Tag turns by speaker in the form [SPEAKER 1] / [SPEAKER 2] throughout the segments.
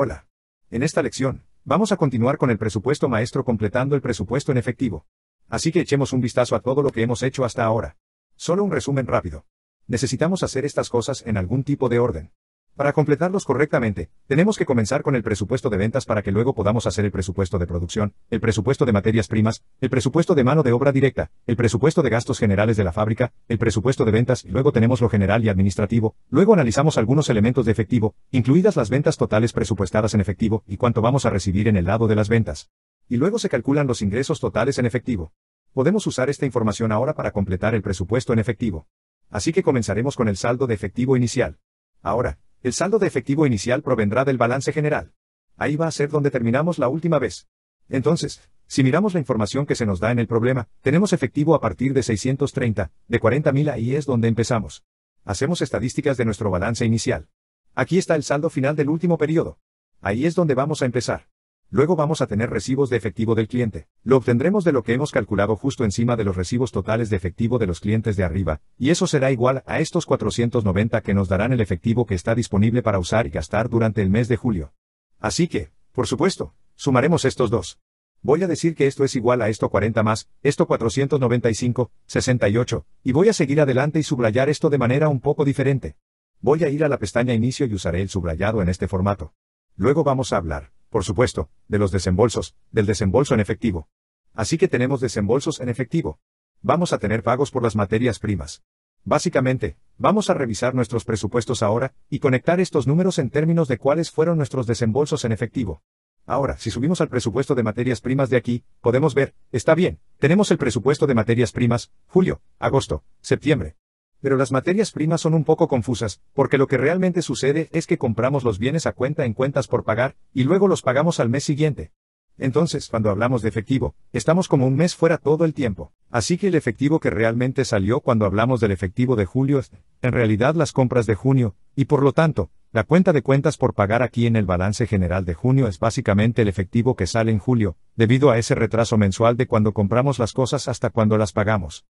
[SPEAKER 1] Hola. En esta lección, vamos a continuar con el presupuesto maestro completando el presupuesto en efectivo. Así que echemos un vistazo a todo lo que hemos hecho hasta ahora. Solo un resumen rápido. Necesitamos hacer estas cosas en algún tipo de orden. Para completarlos correctamente, tenemos que comenzar con el presupuesto de ventas para que luego podamos hacer el presupuesto de producción, el presupuesto de materias primas, el presupuesto de mano de obra directa, el presupuesto de gastos generales de la fábrica, el presupuesto de ventas y luego tenemos lo general y administrativo, luego analizamos algunos elementos de efectivo, incluidas las ventas totales presupuestadas en efectivo y cuánto vamos a recibir en el lado de las ventas. Y luego se calculan los ingresos totales en efectivo. Podemos usar esta información ahora para completar el presupuesto en efectivo. Así que comenzaremos con el saldo de efectivo inicial. Ahora, el saldo de efectivo inicial provendrá del balance general. Ahí va a ser donde terminamos la última vez. Entonces, si miramos la información que se nos da en el problema, tenemos efectivo a partir de 630, de 40.000 ahí es donde empezamos. Hacemos estadísticas de nuestro balance inicial. Aquí está el saldo final del último periodo. Ahí es donde vamos a empezar. Luego vamos a tener recibos de efectivo del cliente. Lo obtendremos de lo que hemos calculado justo encima de los recibos totales de efectivo de los clientes de arriba, y eso será igual a estos 490 que nos darán el efectivo que está disponible para usar y gastar durante el mes de julio. Así que, por supuesto, sumaremos estos dos. Voy a decir que esto es igual a esto 40 más, esto 495, 68, y voy a seguir adelante y subrayar esto de manera un poco diferente. Voy a ir a la pestaña inicio y usaré el subrayado en este formato. Luego vamos a hablar, por supuesto, de los desembolsos, del desembolso en efectivo. Así que tenemos desembolsos en efectivo. Vamos a tener pagos por las materias primas. Básicamente, vamos a revisar nuestros presupuestos ahora, y conectar estos números en términos de cuáles fueron nuestros desembolsos en efectivo. Ahora, si subimos al presupuesto de materias primas de aquí, podemos ver, está bien, tenemos el presupuesto de materias primas, julio, agosto, septiembre, pero las materias primas son un poco confusas, porque lo que realmente sucede es que compramos los bienes a cuenta en cuentas por pagar, y luego los pagamos al mes siguiente. Entonces, cuando hablamos de efectivo, estamos como un mes fuera todo el tiempo. Así que el efectivo que realmente salió cuando hablamos del efectivo de julio es, en realidad, las compras de junio, y por lo tanto, la cuenta de cuentas por pagar aquí en el balance general de junio es básicamente el efectivo que sale en julio, debido a ese retraso mensual de cuando compramos las cosas hasta cuando las pagamos.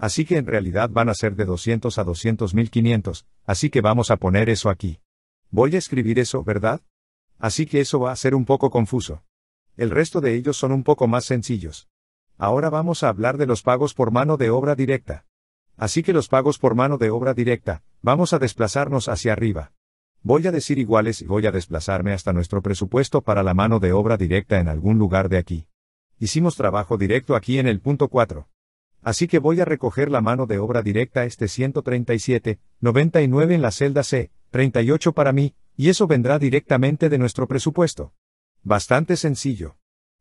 [SPEAKER 1] Así que en realidad van a ser de 200 a 200.500, así que vamos a poner eso aquí. Voy a escribir eso, ¿verdad? Así que eso va a ser un poco confuso. El resto de ellos son un poco más sencillos. Ahora vamos a hablar de los pagos por mano de obra directa. Así que los pagos por mano de obra directa, vamos a desplazarnos hacia arriba. Voy a decir iguales y voy a desplazarme hasta nuestro presupuesto para la mano de obra directa en algún lugar de aquí. Hicimos trabajo directo aquí en el punto 4. Así que voy a recoger la mano de obra directa este 137, 99 en la celda C, 38 para mí, y eso vendrá directamente de nuestro presupuesto. Bastante sencillo.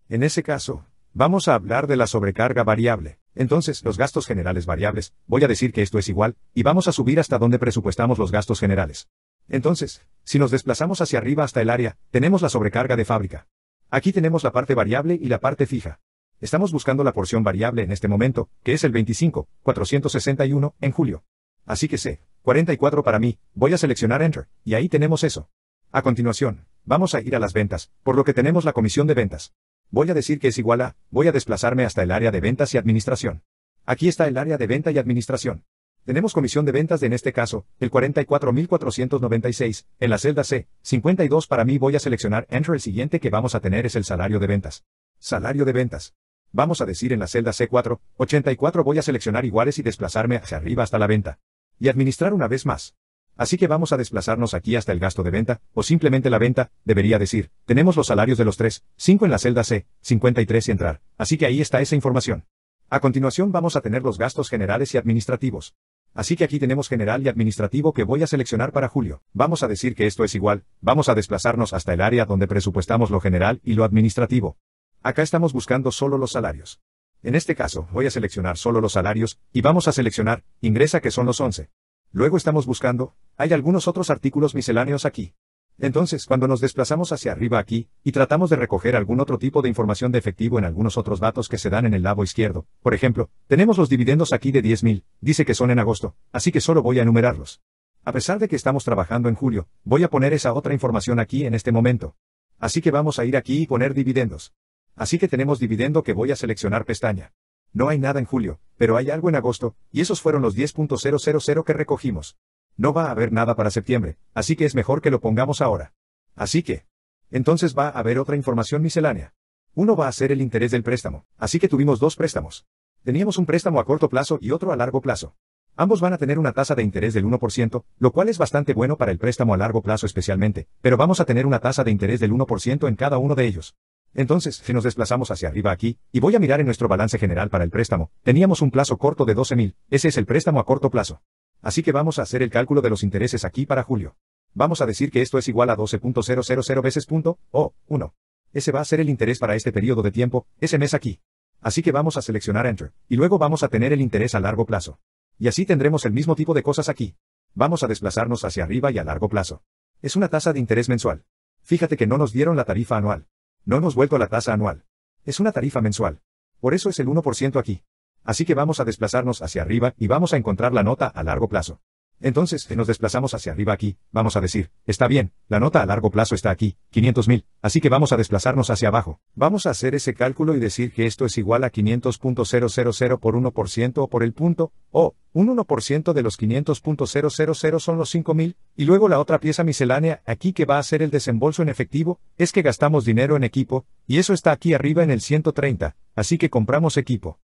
[SPEAKER 1] En ese caso, vamos a hablar de la sobrecarga variable. Entonces, los gastos generales variables, voy a decir que esto es igual, y vamos a subir hasta donde presupuestamos los gastos generales. Entonces, si nos desplazamos hacia arriba hasta el área, tenemos la sobrecarga de fábrica. Aquí tenemos la parte variable y la parte fija. Estamos buscando la porción variable en este momento, que es el 25, 461, en julio. Así que sé, 44 para mí, voy a seleccionar Enter, y ahí tenemos eso. A continuación, vamos a ir a las ventas, por lo que tenemos la comisión de ventas. Voy a decir que es igual a, voy a desplazarme hasta el área de ventas y administración. Aquí está el área de venta y administración. Tenemos comisión de ventas de en este caso, el 44.496, en la celda C, 52 para mí voy a seleccionar Enter el siguiente que vamos a tener es el salario de ventas. Salario de ventas. Vamos a decir en la celda C4, 84 voy a seleccionar iguales y desplazarme hacia arriba hasta la venta. Y administrar una vez más. Así que vamos a desplazarnos aquí hasta el gasto de venta, o simplemente la venta, debería decir, tenemos los salarios de los tres, 5 en la celda C, 53 y entrar, así que ahí está esa información. A continuación vamos a tener los gastos generales y administrativos. Así que aquí tenemos general y administrativo que voy a seleccionar para julio. Vamos a decir que esto es igual, vamos a desplazarnos hasta el área donde presupuestamos lo general y lo administrativo. Acá estamos buscando solo los salarios. En este caso, voy a seleccionar solo los salarios, y vamos a seleccionar, ingresa que son los 11. Luego estamos buscando, hay algunos otros artículos misceláneos aquí. Entonces, cuando nos desplazamos hacia arriba aquí, y tratamos de recoger algún otro tipo de información de efectivo en algunos otros datos que se dan en el lado izquierdo, por ejemplo, tenemos los dividendos aquí de 10.000, dice que son en agosto, así que solo voy a enumerarlos. A pesar de que estamos trabajando en julio, voy a poner esa otra información aquí en este momento. Así que vamos a ir aquí y poner dividendos. Así que tenemos dividendo que voy a seleccionar pestaña. No hay nada en julio, pero hay algo en agosto, y esos fueron los 10.000 que recogimos. No va a haber nada para septiembre, así que es mejor que lo pongamos ahora. Así que, Entonces va a haber otra información miscelánea. Uno va a ser el interés del préstamo. Así que tuvimos dos préstamos. Teníamos un préstamo a corto plazo y otro a largo plazo. Ambos van a tener una tasa de interés del 1%, lo cual es bastante bueno para el préstamo a largo plazo especialmente, pero vamos a tener una tasa de interés del 1% en cada uno de ellos. Entonces, si nos desplazamos hacia arriba aquí, y voy a mirar en nuestro balance general para el préstamo, teníamos un plazo corto de 12.000, ese es el préstamo a corto plazo. Así que vamos a hacer el cálculo de los intereses aquí para julio. Vamos a decir que esto es igual a 12.000 veces punto, o, 1. Ese va a ser el interés para este periodo de tiempo, ese mes aquí. Así que vamos a seleccionar Enter, y luego vamos a tener el interés a largo plazo. Y así tendremos el mismo tipo de cosas aquí. Vamos a desplazarnos hacia arriba y a largo plazo. Es una tasa de interés mensual. Fíjate que no nos dieron la tarifa anual. No hemos vuelto a la tasa anual. Es una tarifa mensual. Por eso es el 1% aquí. Así que vamos a desplazarnos hacia arriba y vamos a encontrar la nota a largo plazo. Entonces, si nos desplazamos hacia arriba aquí, vamos a decir, está bien, la nota a largo plazo está aquí, 500.000, así que vamos a desplazarnos hacia abajo. Vamos a hacer ese cálculo y decir que esto es igual a 500.000 por 1% o por el punto, o, un 1% de los 500.000 son los 5.000, y luego la otra pieza miscelánea, aquí que va a ser el desembolso en efectivo, es que gastamos dinero en equipo, y eso está aquí arriba en el 130, así que compramos equipo.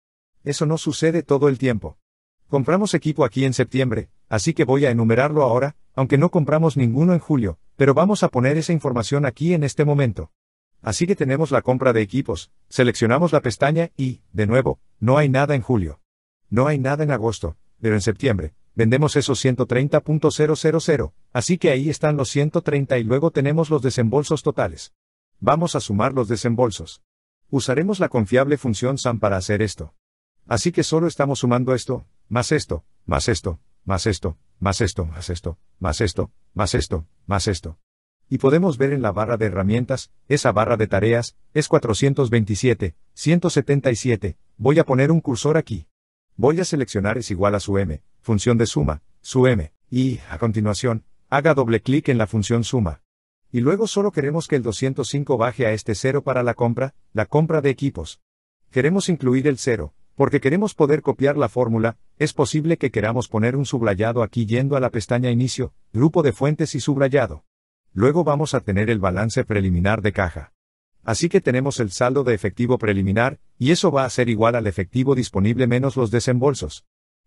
[SPEAKER 1] Eso no sucede todo el tiempo. Compramos equipo aquí en septiembre, así que voy a enumerarlo ahora, aunque no compramos ninguno en julio, pero vamos a poner esa información aquí en este momento. Así que tenemos la compra de equipos, seleccionamos la pestaña y, de nuevo, no hay nada en julio. No hay nada en agosto, pero en septiembre, vendemos esos 130.000, así que ahí están los 130 y luego tenemos los desembolsos totales. Vamos a sumar los desembolsos. Usaremos la confiable función SAM para hacer esto. Así que solo estamos sumando esto, más esto, más esto, más esto, más esto, más esto, más esto, más esto, más esto. Y podemos ver en la barra de herramientas, esa barra de tareas, es 427, 177, voy a poner un cursor aquí. Voy a seleccionar es igual a su m, función de suma, su m, y, a continuación, haga doble clic en la función suma. Y luego solo queremos que el 205 baje a este cero para la compra, la compra de equipos. Queremos incluir el cero, porque queremos poder copiar la fórmula, es posible que queramos poner un subrayado aquí yendo a la pestaña Inicio, Grupo de fuentes y subrayado. Luego vamos a tener el balance preliminar de caja. Así que tenemos el saldo de efectivo preliminar, y eso va a ser igual al efectivo disponible menos los desembolsos.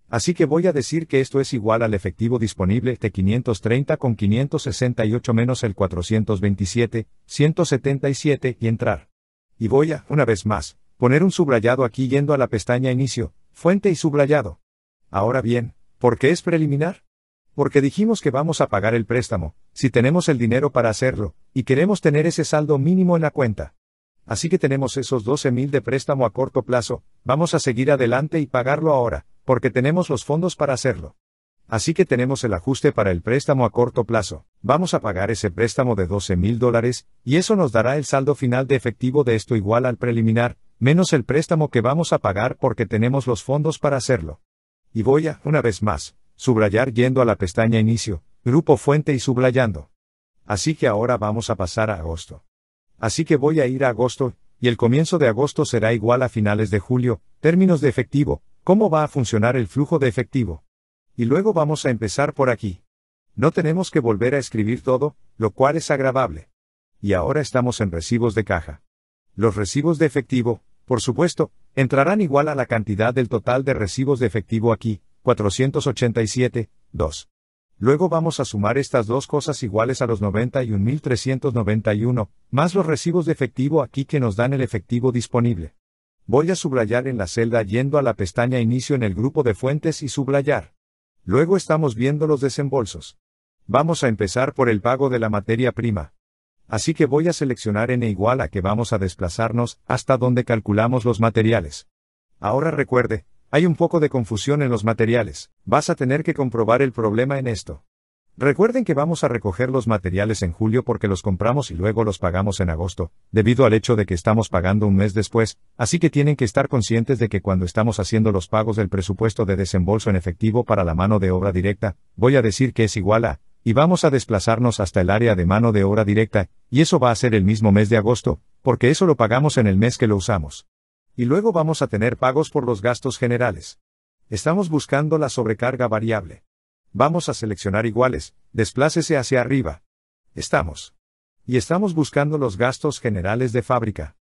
[SPEAKER 1] Así que voy a decir que esto es igual al efectivo disponible de 530 con 568 menos el 427, 177 y entrar. Y voy a, una vez más, poner un subrayado aquí yendo a la pestaña Inicio, Fuente y subrayado. Ahora bien, ¿por qué es preliminar? Porque dijimos que vamos a pagar el préstamo, si tenemos el dinero para hacerlo, y queremos tener ese saldo mínimo en la cuenta. Así que tenemos esos 12.000 de préstamo a corto plazo, vamos a seguir adelante y pagarlo ahora, porque tenemos los fondos para hacerlo. Así que tenemos el ajuste para el préstamo a corto plazo. Vamos a pagar ese préstamo de 12 mil dólares, y eso nos dará el saldo final de efectivo de esto igual al preliminar, menos el préstamo que vamos a pagar porque tenemos los fondos para hacerlo. Y voy a, una vez más, subrayar yendo a la pestaña Inicio, Grupo Fuente y subrayando. Así que ahora vamos a pasar a agosto. Así que voy a ir a agosto, y el comienzo de agosto será igual a finales de julio, términos de efectivo, cómo va a funcionar el flujo de efectivo. Y luego vamos a empezar por aquí. No tenemos que volver a escribir todo, lo cual es agradable. Y ahora estamos en recibos de caja. Los recibos de efectivo, por supuesto, entrarán igual a la cantidad del total de recibos de efectivo aquí, 487, 2. Luego vamos a sumar estas dos cosas iguales a los 91.391, más los recibos de efectivo aquí que nos dan el efectivo disponible. Voy a subrayar en la celda yendo a la pestaña Inicio en el grupo de fuentes y subrayar. Luego estamos viendo los desembolsos. Vamos a empezar por el pago de la materia prima. Así que voy a seleccionar n igual a que vamos a desplazarnos hasta donde calculamos los materiales. Ahora recuerde, hay un poco de confusión en los materiales, vas a tener que comprobar el problema en esto. Recuerden que vamos a recoger los materiales en julio porque los compramos y luego los pagamos en agosto, debido al hecho de que estamos pagando un mes después, así que tienen que estar conscientes de que cuando estamos haciendo los pagos del presupuesto de desembolso en efectivo para la mano de obra directa, voy a decir que es igual a y vamos a desplazarnos hasta el área de mano de obra directa, y eso va a ser el mismo mes de agosto, porque eso lo pagamos en el mes que lo usamos. Y luego vamos a tener pagos por los gastos generales. Estamos buscando la sobrecarga variable. Vamos a seleccionar iguales, desplácese hacia arriba. Estamos. Y estamos buscando los gastos generales de fábrica.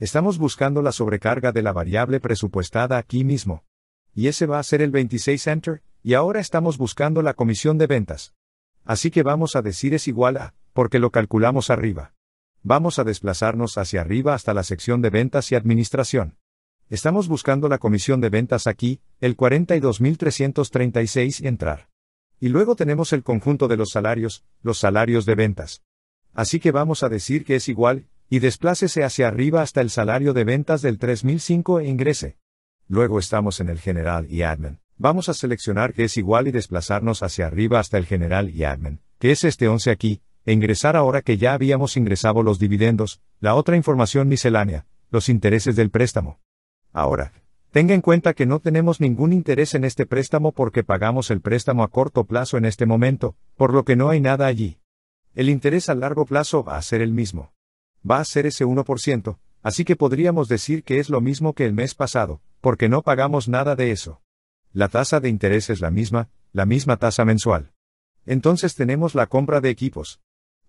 [SPEAKER 1] Estamos buscando la sobrecarga de la variable presupuestada aquí mismo. Y ese va a ser el 26 Enter, y ahora estamos buscando la comisión de ventas. Así que vamos a decir es igual a, porque lo calculamos arriba. Vamos a desplazarnos hacia arriba hasta la sección de ventas y administración. Estamos buscando la comisión de ventas aquí, el 42.336 y entrar. Y luego tenemos el conjunto de los salarios, los salarios de ventas. Así que vamos a decir que es igual, y desplácese hacia arriba hasta el salario de ventas del 3005 e ingrese. Luego estamos en el general y admin. Vamos a seleccionar que es igual y desplazarnos hacia arriba hasta el general y admin, que es este 11 aquí, e ingresar ahora que ya habíamos ingresado los dividendos, la otra información miscelánea, los intereses del préstamo. Ahora, tenga en cuenta que no tenemos ningún interés en este préstamo porque pagamos el préstamo a corto plazo en este momento, por lo que no hay nada allí. El interés a largo plazo va a ser el mismo va a ser ese 1%, así que podríamos decir que es lo mismo que el mes pasado, porque no pagamos nada de eso. La tasa de interés es la misma, la misma tasa mensual. Entonces tenemos la compra de equipos.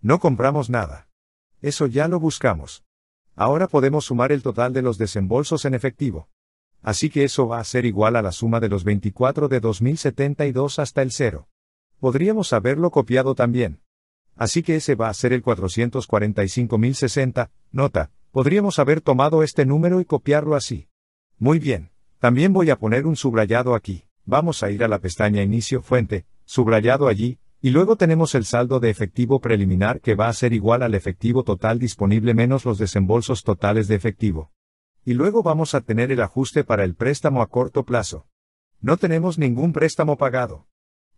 [SPEAKER 1] No compramos nada. Eso ya lo buscamos. Ahora podemos sumar el total de los desembolsos en efectivo. Así que eso va a ser igual a la suma de los 24 de 2072 hasta el cero. Podríamos haberlo copiado también. Así que ese va a ser el 445.060, nota, podríamos haber tomado este número y copiarlo así. Muy bien. También voy a poner un subrayado aquí. Vamos a ir a la pestaña Inicio Fuente, subrayado allí, y luego tenemos el saldo de efectivo preliminar que va a ser igual al efectivo total disponible menos los desembolsos totales de efectivo. Y luego vamos a tener el ajuste para el préstamo a corto plazo. No tenemos ningún préstamo pagado.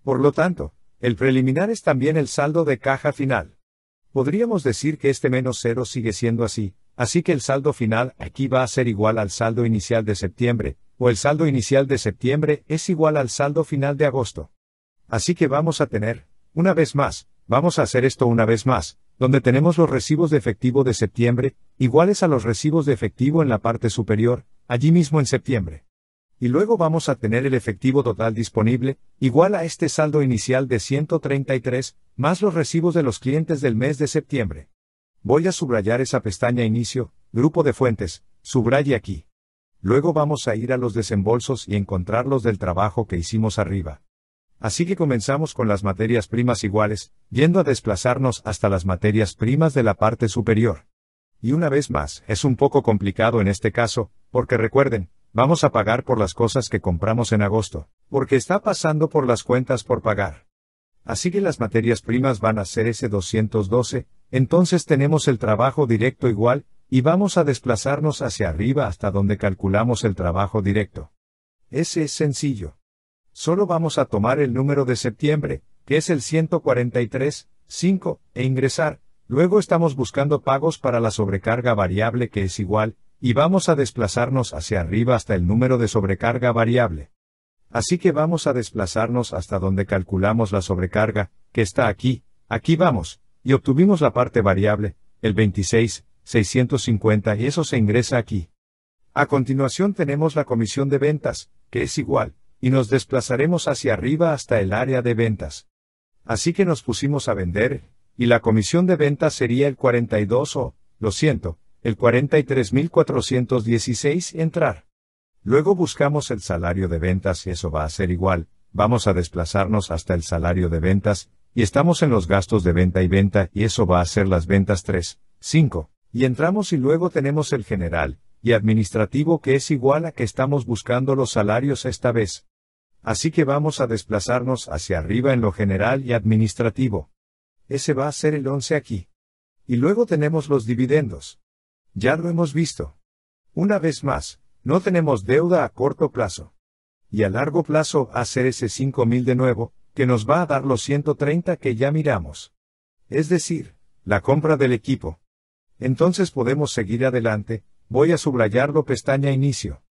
[SPEAKER 1] Por lo tanto, el preliminar es también el saldo de caja final. Podríamos decir que este menos cero sigue siendo así, así que el saldo final aquí va a ser igual al saldo inicial de septiembre, o el saldo inicial de septiembre es igual al saldo final de agosto. Así que vamos a tener, una vez más, vamos a hacer esto una vez más, donde tenemos los recibos de efectivo de septiembre, iguales a los recibos de efectivo en la parte superior, allí mismo en septiembre y luego vamos a tener el efectivo total disponible, igual a este saldo inicial de 133, más los recibos de los clientes del mes de septiembre. Voy a subrayar esa pestaña Inicio, Grupo de Fuentes, subraye aquí. Luego vamos a ir a los desembolsos y encontrarlos del trabajo que hicimos arriba. Así que comenzamos con las materias primas iguales, yendo a desplazarnos hasta las materias primas de la parte superior. Y una vez más, es un poco complicado en este caso, porque recuerden, Vamos a pagar por las cosas que compramos en agosto, porque está pasando por las cuentas por pagar. Así que las materias primas van a ser ese 212, entonces tenemos el trabajo directo igual, y vamos a desplazarnos hacia arriba hasta donde calculamos el trabajo directo. Ese es sencillo. Solo vamos a tomar el número de septiembre, que es el 143, 5, e ingresar, luego estamos buscando pagos para la sobrecarga variable que es igual, y vamos a desplazarnos hacia arriba hasta el número de sobrecarga variable. Así que vamos a desplazarnos hasta donde calculamos la sobrecarga, que está aquí, aquí vamos, y obtuvimos la parte variable, el 26, 650 y eso se ingresa aquí. A continuación tenemos la comisión de ventas, que es igual, y nos desplazaremos hacia arriba hasta el área de ventas. Así que nos pusimos a vender, y la comisión de ventas sería el 42 o, lo siento, el 43.416 entrar. Luego buscamos el salario de ventas y eso va a ser igual, vamos a desplazarnos hasta el salario de ventas, y estamos en los gastos de venta y venta y eso va a ser las ventas 3, 5, y entramos y luego tenemos el general, y administrativo que es igual a que estamos buscando los salarios esta vez. Así que vamos a desplazarnos hacia arriba en lo general y administrativo. Ese va a ser el 11 aquí. Y luego tenemos los dividendos. Ya lo hemos visto. Una vez más, no tenemos deuda a corto plazo. Y a largo plazo hacer ese 5000 de nuevo, que nos va a dar los 130 que ya miramos. Es decir, la compra del equipo. Entonces podemos seguir adelante, voy a subrayarlo pestaña inicio.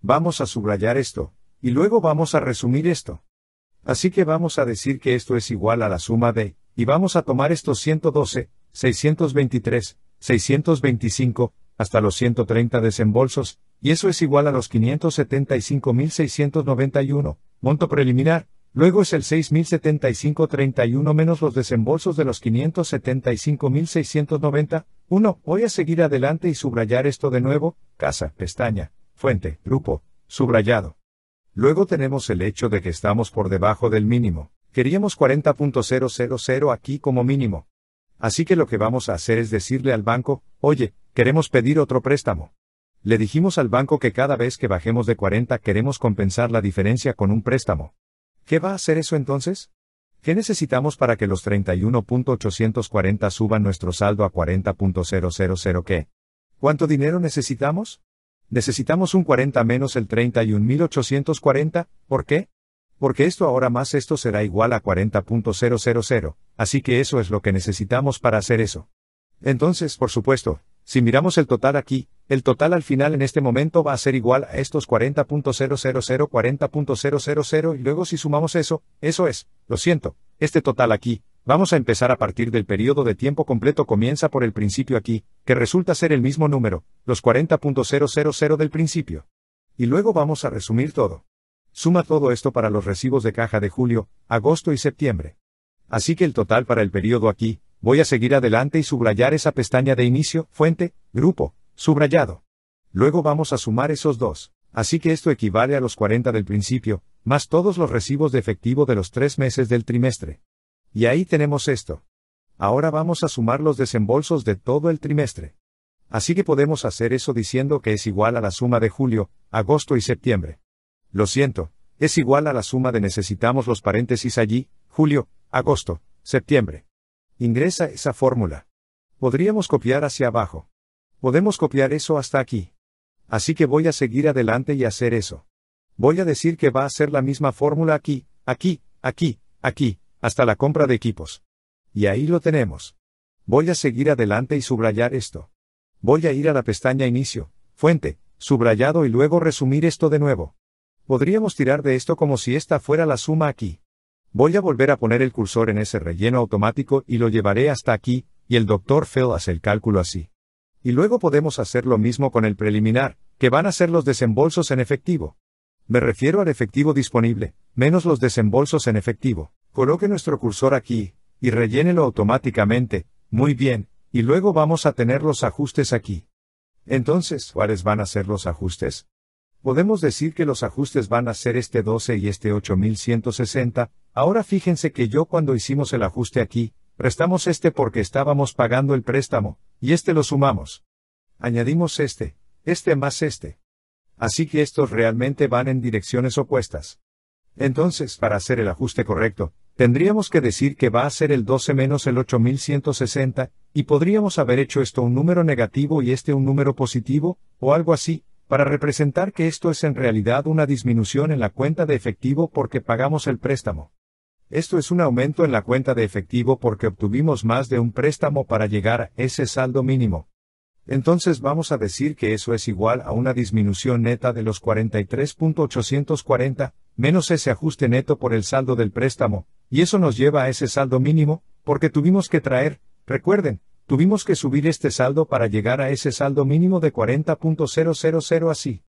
[SPEAKER 1] Vamos a subrayar esto, y luego vamos a resumir esto. Así que vamos a decir que esto es igual a la suma de, y vamos a tomar estos 112, 623, 625, hasta los 130 desembolsos, y eso es igual a los 575.691, monto preliminar, Luego es el 6.075.31 menos los desembolsos de los 575.690. 1. Voy a seguir adelante y subrayar esto de nuevo. Casa, pestaña, fuente, grupo, subrayado. Luego tenemos el hecho de que estamos por debajo del mínimo. Queríamos 40.000 aquí como mínimo. Así que lo que vamos a hacer es decirle al banco, oye, queremos pedir otro préstamo. Le dijimos al banco que cada vez que bajemos de 40 queremos compensar la diferencia con un préstamo. ¿Qué va a hacer eso entonces? ¿Qué necesitamos para que los 31.840 suban nuestro saldo a 40.000 qué? ¿Cuánto dinero necesitamos? Necesitamos un 40 menos el 31.840, ¿por qué? Porque esto ahora más esto será igual a 40.000, así que eso es lo que necesitamos para hacer eso. Entonces, por supuesto, si miramos el total aquí, el total al final en este momento va a ser igual a estos 40.000 40.000 y luego si sumamos eso, eso es, lo siento, este total aquí, vamos a empezar a partir del periodo de tiempo completo comienza por el principio aquí, que resulta ser el mismo número, los 40.000 del principio. Y luego vamos a resumir todo. Suma todo esto para los recibos de caja de julio, agosto y septiembre. Así que el total para el periodo aquí, voy a seguir adelante y subrayar esa pestaña de inicio, fuente, grupo, Subrayado. Luego vamos a sumar esos dos. Así que esto equivale a los 40 del principio, más todos los recibos de efectivo de los tres meses del trimestre. Y ahí tenemos esto. Ahora vamos a sumar los desembolsos de todo el trimestre. Así que podemos hacer eso diciendo que es igual a la suma de julio, agosto y septiembre. Lo siento, es igual a la suma de necesitamos los paréntesis allí, julio, agosto, septiembre. Ingresa esa fórmula. Podríamos copiar hacia abajo. Podemos copiar eso hasta aquí. Así que voy a seguir adelante y hacer eso. Voy a decir que va a ser la misma fórmula aquí, aquí, aquí, aquí, hasta la compra de equipos. Y ahí lo tenemos. Voy a seguir adelante y subrayar esto. Voy a ir a la pestaña Inicio, Fuente, Subrayado y luego resumir esto de nuevo. Podríamos tirar de esto como si esta fuera la suma aquí. Voy a volver a poner el cursor en ese relleno automático y lo llevaré hasta aquí, y el doctor Phil hace el cálculo así. Y luego podemos hacer lo mismo con el preliminar, que van a ser los desembolsos en efectivo. Me refiero al efectivo disponible, menos los desembolsos en efectivo. Coloque nuestro cursor aquí, y rellénelo automáticamente, muy bien, y luego vamos a tener los ajustes aquí. Entonces, ¿cuáles van a ser los ajustes? Podemos decir que los ajustes van a ser este 12 y este 8160, ahora fíjense que yo cuando hicimos el ajuste aquí, Prestamos este porque estábamos pagando el préstamo, y este lo sumamos. Añadimos este, este más este. Así que estos realmente van en direcciones opuestas. Entonces, para hacer el ajuste correcto, tendríamos que decir que va a ser el 12 menos el 8160, y podríamos haber hecho esto un número negativo y este un número positivo, o algo así, para representar que esto es en realidad una disminución en la cuenta de efectivo porque pagamos el préstamo. Esto es un aumento en la cuenta de efectivo porque obtuvimos más de un préstamo para llegar a ese saldo mínimo. Entonces vamos a decir que eso es igual a una disminución neta de los 43.840, menos ese ajuste neto por el saldo del préstamo, y eso nos lleva a ese saldo mínimo, porque tuvimos que traer, recuerden, tuvimos que subir este saldo para llegar a ese saldo mínimo de 40.000 así.